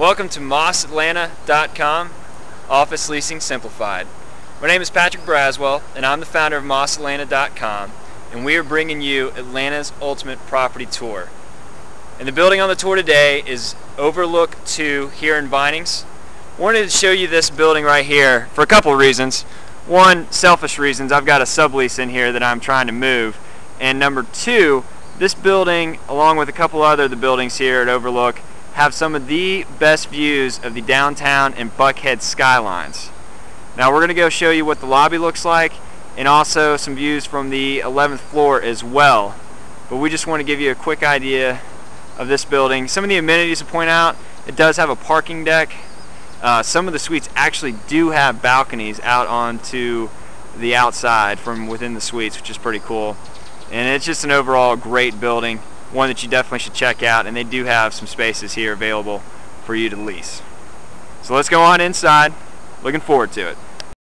Welcome to MOSatlanta.com, Office Leasing Simplified. My name is Patrick Braswell, and I'm the founder of MOSatlanta.com, and we are bringing you Atlanta's ultimate property tour. And the building on the tour today is Overlook 2 here in Vinings. Wanted to show you this building right here for a couple reasons. One, selfish reasons. I've got a sublease in here that I'm trying to move. And number two, this building, along with a couple other the buildings here at Overlook, have some of the best views of the downtown and Buckhead skylines. Now we're going to go show you what the lobby looks like and also some views from the 11th floor as well. But we just want to give you a quick idea of this building. Some of the amenities to point out, it does have a parking deck. Uh, some of the suites actually do have balconies out onto the outside from within the suites, which is pretty cool. And it's just an overall great building, one that you definitely should check out, and they do have some spaces here available for you to lease. So let's go on inside. Looking forward to it.